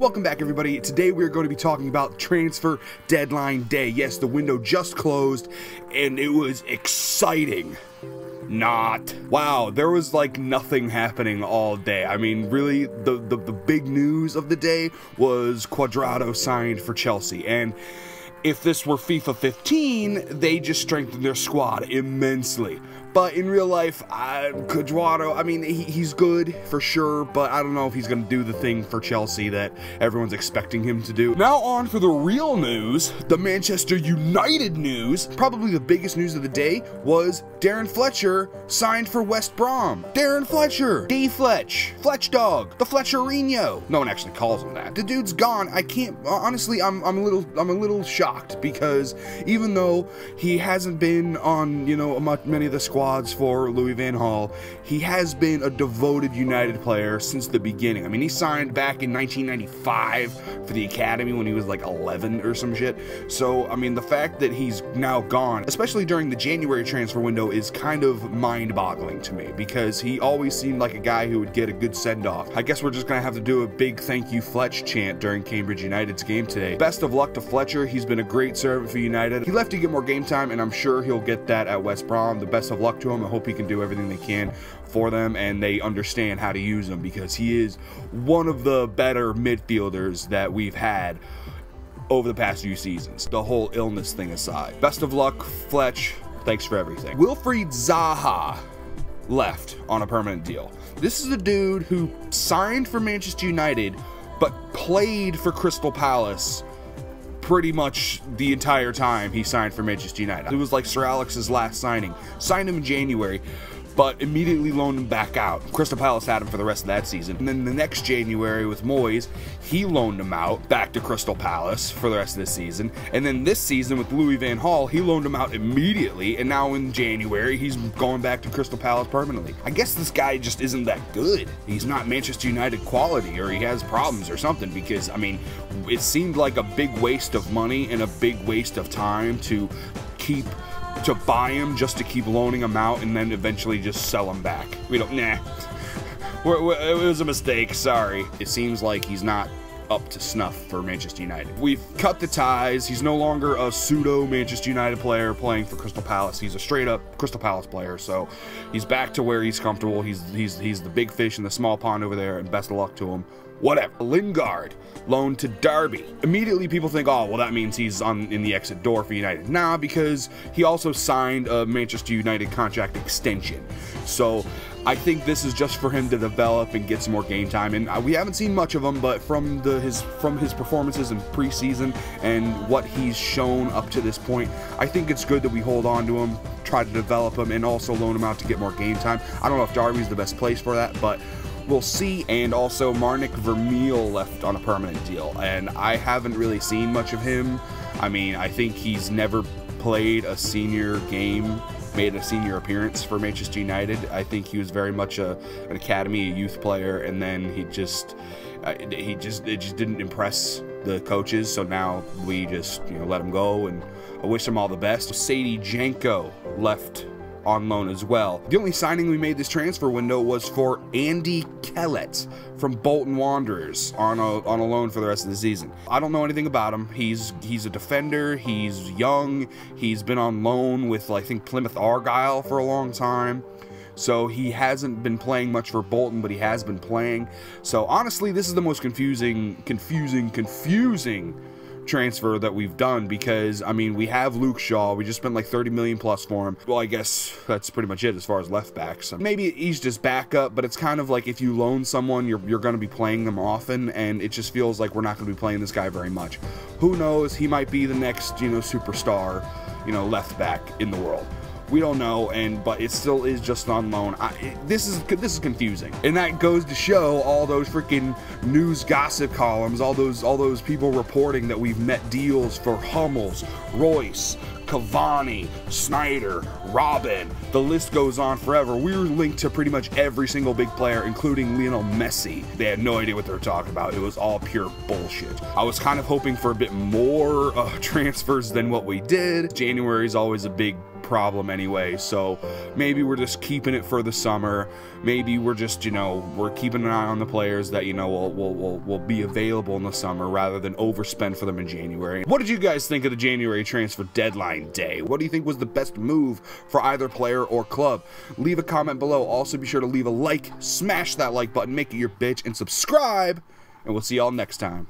Welcome back, everybody. Today we are going to be talking about transfer deadline day. Yes, the window just closed, and it was exciting. Not. Wow, there was like nothing happening all day. I mean, really, the, the, the big news of the day was Cuadrado signed for Chelsea, and if this were FIFA 15, they just strengthened their squad immensely. But in real life, uh, Cuadrado, I mean, he, he's good for sure, but I don't know if he's going to do the thing for Chelsea that everyone's expecting him to do. Now on for the real news, the Manchester United news. Probably the biggest news of the day was Darren Fletcher signed for West Brom. Darren Fletcher, D Fletch, Fletch Dog, the Fletcherino. No one actually calls him that. The dude's gone. I can't, honestly, I'm, I'm a little, I'm a little shocked because even though he hasn't been on, you know, much, many of the squads squads for Louis Van Gaal. He has been a devoted United player since the beginning. I mean, he signed back in 1995 for the academy when he was like 11 or some shit. So, I mean, the fact that he's now gone, especially during the January transfer window, is kind of mind boggling to me because he always seemed like a guy who would get a good send off. I guess we're just going to have to do a big thank you Fletch chant during Cambridge United's game today. Best of luck to Fletcher. He's been a great servant for United. He left to get more game time, and I'm sure he'll get that at West Brom. The best of luck luck to him. I hope he can do everything they can for them and they understand how to use him because he is one of the better midfielders that we've had over the past few seasons. The whole illness thing aside. Best of luck, Fletch. Thanks for everything. Wilfried Zaha left on a permanent deal. This is a dude who signed for Manchester United but played for Crystal Palace pretty much the entire time he signed for Manchester United. It was like Sir Alex's last signing. Signed him in January, but immediately loaned him back out. Crystal Palace had him for the rest of that season. And then the next January with Moyes, he loaned him out back to Crystal Palace for the rest of the season. And then this season with Louis Van Gaal, he loaned him out immediately. And now in January, he's going back to Crystal Palace permanently. I guess this guy just isn't that good. He's not Manchester United quality or he has problems or something because, I mean, it seemed like a big waste of money and a big waste of time to keep to buy him just to keep loaning him out and then eventually just sell him back. We don't, nah. We're, we're, it was a mistake, sorry. It seems like he's not up to snuff for Manchester United. We've cut the ties. He's no longer a pseudo Manchester United player playing for Crystal Palace. He's a straight up Crystal Palace player. So he's back to where he's comfortable. He's he's he's the big fish in the small pond over there, and best of luck to him. Whatever. Lingard loaned to Derby. Immediately people think, oh, well, that means he's on in the exit door for United. Nah, because he also signed a Manchester United contract extension. So I think this is just for him to develop and get some more game time. And uh, we haven't seen much of him, but from the his from his performances in preseason and what he's shown up to this point, I think it's good that we hold on to him, try to develop him, and also loan him out to get more game time. I don't know if Derby's the best place for that, but we'll see. And also, Marnick Vermijl left on a permanent deal, and I haven't really seen much of him. I mean, I think he's never played a senior game made a senior appearance for Manchester United. I think he was very much a, an academy, a youth player, and then he just uh, he just it just didn't impress the coaches. So now we just you know let him go, and I wish him all the best. Saidy Janko left on loan as well. The only signing we made this transfer window was for Andy Kellett from Bolton Wanderers on a, on a loan for the rest of the season. I don't know anything about him. He's he's a defender. He's young. He's been on loan with I think Plymouth Argyle for a long time. So he hasn't been playing much for Bolton, but he has been playing. So honestly, this is the most confusing, confusing, confusing transfer that we've done because I mean we have Luke Shaw. We just spent like 30 million plus for him. Well, I guess that's pretty much it as far as left backs. Maybe he's just backup, but it's kind of like if you loan someone, you're you're going to be playing them often, and it just feels like we're not going to be playing this guy very much. Who knows? He might be the next you know superstar, you know left back in the world. We don't know, and but it still is just on loan. I, it, this is this is confusing, and that goes to show all those freaking news gossip columns, all those all those people reporting that we've met deals for Hummels, Reus, Cavani, Sneijder, Robben. The list goes on forever. We were linked to pretty much every single big player, including Lionel Messi. They had no idea what they were talking about. It was all pure bullshit. I was kind of hoping for a bit more uh, transfers than what we did. January is always a big problem anyway. So maybe we're just keeping it for the summer. Maybe we're just, you know, we're keeping an eye on the players that, you know, will, will, will, will be available in the summer rather than overspend for them in January. What did you guys think of the January transfer deadline day? What do you think was the best move for either player or club? Leave a comment below. Also, be sure to leave a like, smash that like button, make it your bitch, and subscribe. And we'll see y'all next time.